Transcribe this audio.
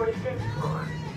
25th floor.